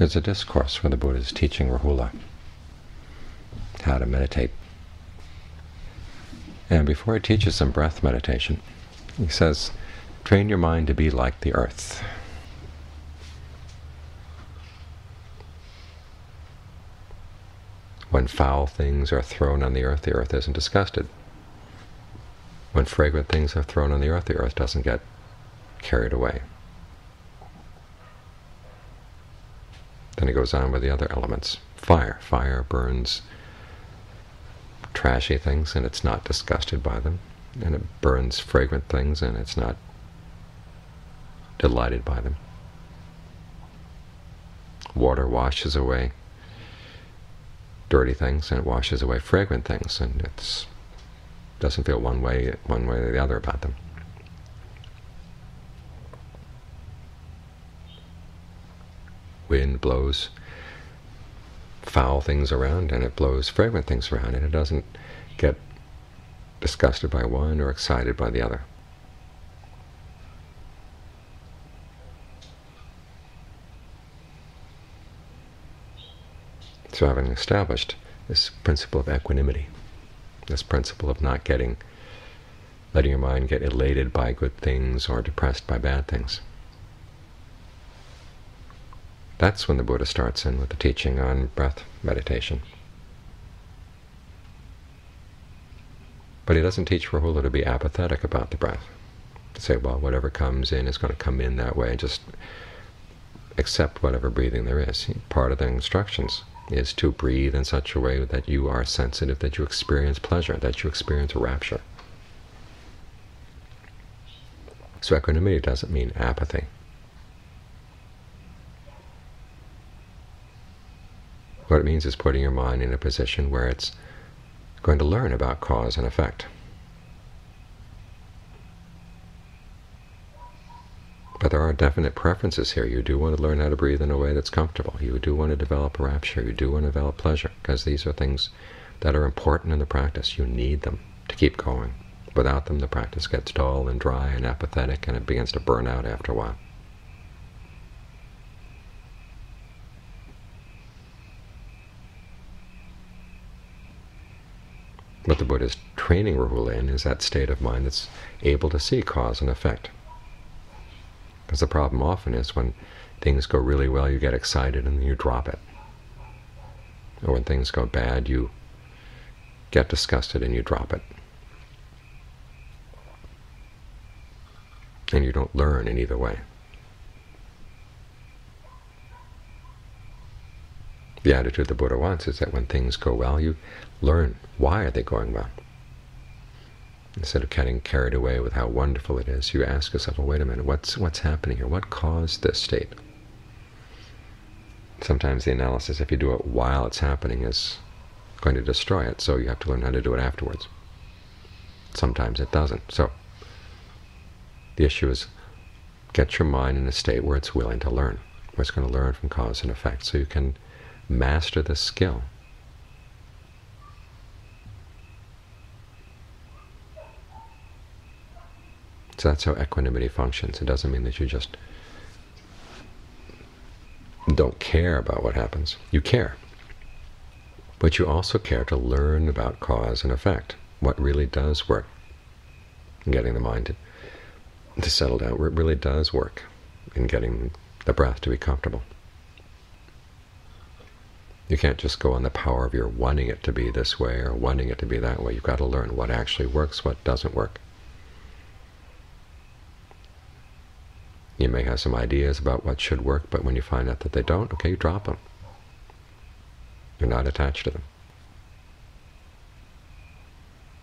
There's a discourse where the Buddha is teaching Rahula how to meditate. And before he teaches him breath meditation, he says, train your mind to be like the earth. When foul things are thrown on the earth, the earth isn't disgusted. When fragrant things are thrown on the earth, the earth doesn't get carried away. Then he goes on with the other elements. Fire. Fire burns trashy things, and it's not disgusted by them. And it burns fragrant things, and it's not delighted by them. Water washes away dirty things, and it washes away fragrant things, and it doesn't feel one way one way or the other about them. Blows foul things around, and it blows fragrant things around, and it doesn't get disgusted by one or excited by the other. So having established this principle of equanimity, this principle of not getting, letting your mind get elated by good things or depressed by bad things, that's when the Buddha starts in with the teaching on breath meditation. But he doesn't teach Rahula to be apathetic about the breath, to say, well, whatever comes in is going to come in that way, just accept whatever breathing there is. Part of the instructions is to breathe in such a way that you are sensitive, that you experience pleasure, that you experience rapture. So equanimity doesn't mean apathy. What it means is putting your mind in a position where it's going to learn about cause and effect. But there are definite preferences here. You do want to learn how to breathe in a way that's comfortable. You do want to develop rapture. You do want to develop pleasure, because these are things that are important in the practice. You need them to keep going. Without them, the practice gets dull and dry and apathetic, and it begins to burn out after a while. Is training Rahula in is that state of mind that's able to see cause and effect. Because the problem often is when things go really well, you get excited and you drop it. Or when things go bad, you get disgusted and you drop it. And you don't learn in either way. The attitude the Buddha wants is that when things go well, you learn why are they going well. Instead of getting carried away with how wonderful it is, you ask yourself, well, wait a minute, what's, what's happening here? What caused this state? Sometimes the analysis, if you do it while it's happening, is going to destroy it, so you have to learn how to do it afterwards. Sometimes it doesn't. So the issue is get your mind in a state where it's willing to learn, where it's going to learn from cause and effect, so you can master the skill. So that's how equanimity functions. It doesn't mean that you just don't care about what happens. You care. But you also care to learn about cause and effect, what really does work in getting the mind to, to settle down, what really does work in getting the breath to be comfortable. You can't just go on the power of your wanting it to be this way or wanting it to be that way. You've got to learn what actually works, what doesn't work. You may have some ideas about what should work, but when you find out that they don't, okay, you drop them. You're not attached to them.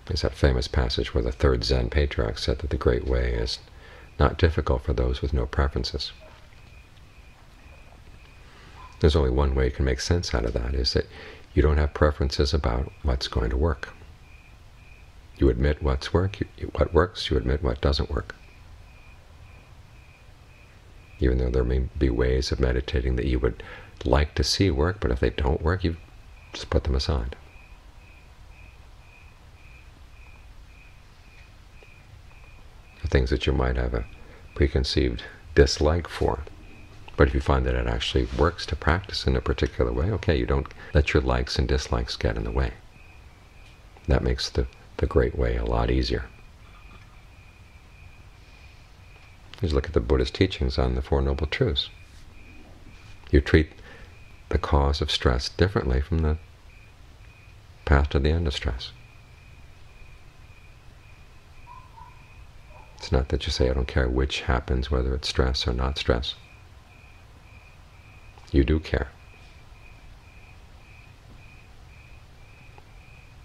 There's that famous passage where the third Zen patriarch said that the Great Way is not difficult for those with no preferences. There's only one way you can make sense out of that, is that you don't have preferences about what's going to work. You admit what's work, you, what works, you admit what doesn't work. Even though there may be ways of meditating that you would like to see work, but if they don't work, you just put them aside. The things that you might have a preconceived dislike for, But if you find that it actually works to practice in a particular way, okay, you don't let your likes and dislikes get in the way. That makes the, the great way a lot easier. Just look at the Buddhist teachings on the Four Noble Truths. You treat the cause of stress differently from the path to the end of stress. It's not that you say, I don't care which happens, whether it's stress or not stress. You do care.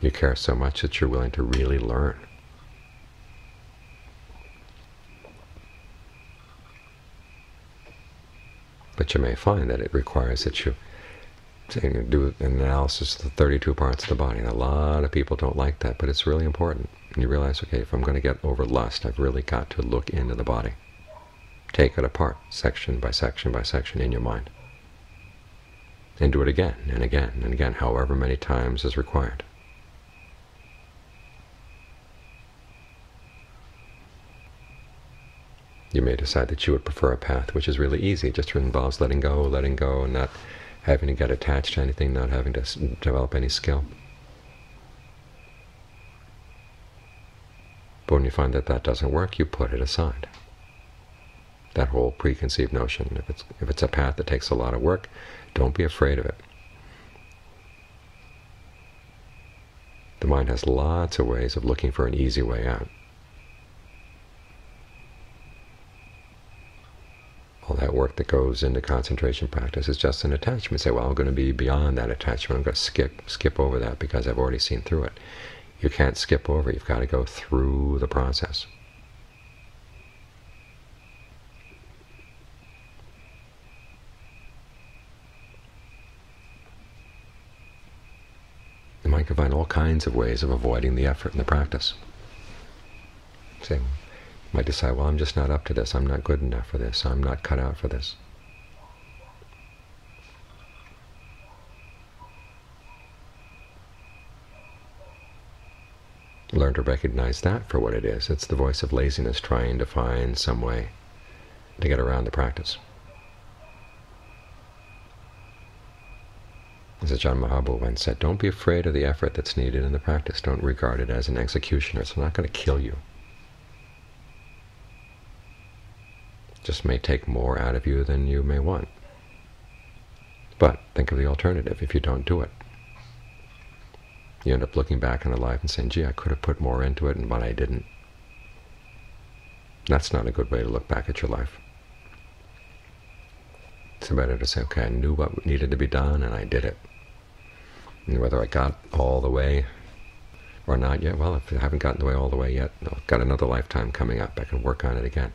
You care so much that you're willing to really learn. But you may find that it requires that you do an analysis of the 32 parts of the body. And a lot of people don't like that, but it's really important. And you realize, okay, if I'm going to get over lust, I've really got to look into the body. Take it apart, section by section by section in your mind. And do it again and again and again, however many times is required. You may decide that you would prefer a path which is really easy, just involves letting go, letting go, and not having to get attached to anything, not having to develop any skill. But when you find that that doesn't work, you put it aside. That whole preconceived notion, if it's, if it's a path that takes a lot of work, don't be afraid of it. The mind has lots of ways of looking for an easy way out. all that work that goes into concentration practice is just an attachment. Say, well, I'm going to be beyond that attachment. I'm going to skip skip over that because I've already seen through it. You can't skip over. You've got to go through the process. Mind can find all kinds of ways of avoiding the effort in the practice. Say, might decide, well, I'm just not up to this. I'm not good enough for this. I'm not cut out for this. Learn to recognize that for what it is. It's the voice of laziness trying to find some way to get around the practice. As Ajaan Maha once said, don't be afraid of the effort that's needed in the practice. Don't regard it as an executioner. It's not going to kill you. It just may take more out of you than you may want. But think of the alternative if you don't do it. You end up looking back on the life and saying, gee, I could have put more into it, and but I didn't. That's not a good way to look back at your life. It's better to say, okay, I knew what needed to be done, and I did it. Whether I got all the way or not yet, well, if I haven't gotten the way all the way yet, I've got another lifetime coming up. I can work on it again.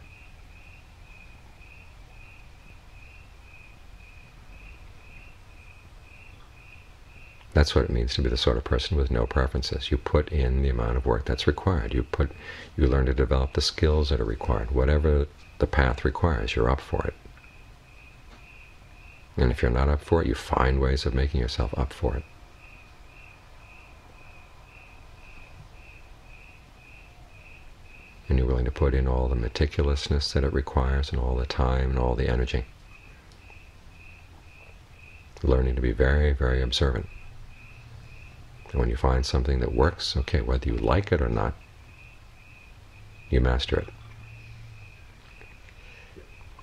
That's what it means to be the sort of person with no preferences. You put in the amount of work that's required. You put, you learn to develop the skills that are required. Whatever the path requires, you're up for it. And if you're not up for it, you find ways of making yourself up for it. And you're willing to put in all the meticulousness that it requires and all the time and all the energy. Learning to be very, very observant. And when you find something that works, okay, whether you like it or not, you master it.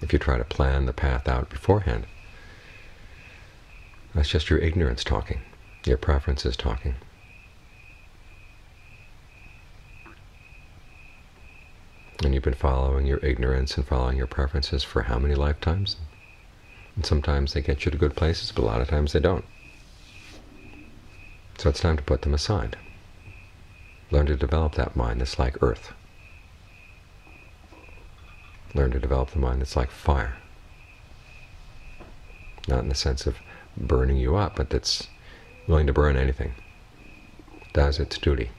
If you try to plan the path out beforehand, that's just your ignorance talking, your preferences talking. And you've been following your ignorance and following your preferences for how many lifetimes? And sometimes they get you to good places, but a lot of times they don't. So it's time to put them aside. Learn to develop that mind that's like earth. Learn to develop the mind that's like fire. Not in the sense of burning you up, but that's willing to burn anything. Does its duty.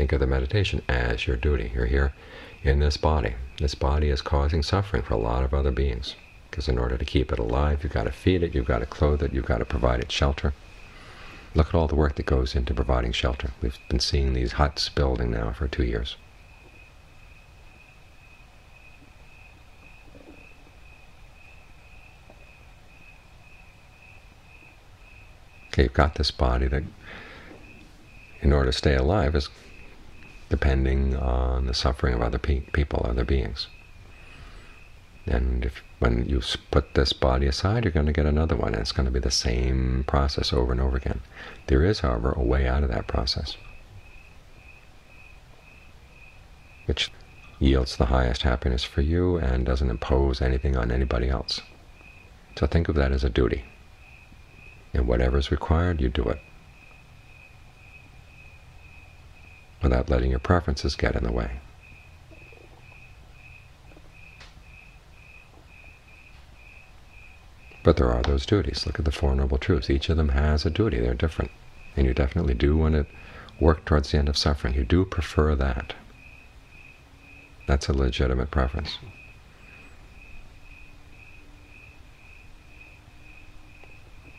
Think of the meditation as your duty. You're here in this body. This body is causing suffering for a lot of other beings, because in order to keep it alive, you've got to feed it, you've got to clothe it, you've got to provide it shelter. Look at all the work that goes into providing shelter. We've been seeing these huts building now for two years. Okay, you've got this body that, in order to stay alive, is depending on the suffering of other pe people, other beings. And if when you put this body aside, you're going to get another one, and it's going to be the same process over and over again. There is, however, a way out of that process, which yields the highest happiness for you and doesn't impose anything on anybody else. So think of that as a duty. And whatever is required, you do it. Without letting your preferences get in the way. But there are those duties. Look at the Four Noble Truths. Each of them has a duty. They're different. And you definitely do want to work towards the end of suffering. You do prefer that. That's a legitimate preference.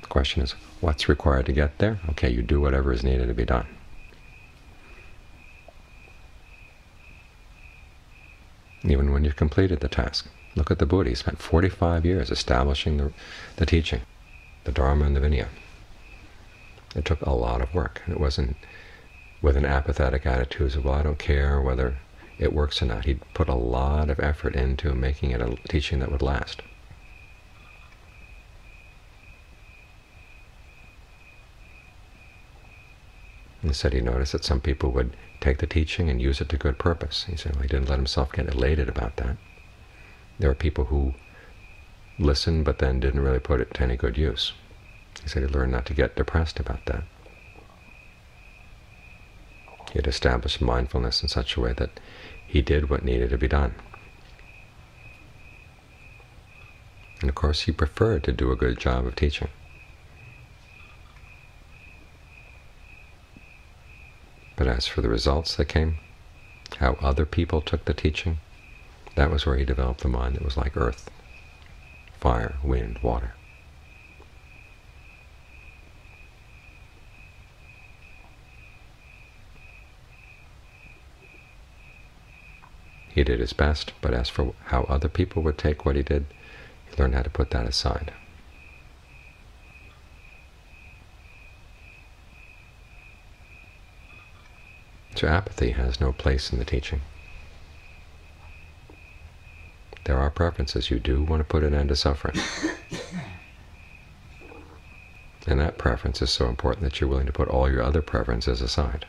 The question is, what's required to get there? Okay, you do whatever is needed to be done. Even when you've completed the task. Look at the Buddha. He spent 45 years establishing the, the teaching, the Dharma and the Vinaya. It took a lot of work. And It wasn't with an apathetic attitude of, well, I don't care whether it works or not. He put a lot of effort into making it a teaching that would last. He said he noticed that some people would take the teaching and use it to good purpose. He said well, he didn't let himself get elated about that. There were people who listened but then didn't really put it to any good use. He said he learned not to get depressed about that. He had established mindfulness in such a way that he did what needed to be done. And of course, he preferred to do a good job of teaching. But as for the results that came, how other people took the teaching, that was where he developed the mind that was like earth, fire, wind, water. He did his best, but as for how other people would take what he did, he learned how to put that aside. Apathy has no place in the teaching. There are preferences. You do want to put an end to suffering. and that preference is so important that you're willing to put all your other preferences aside.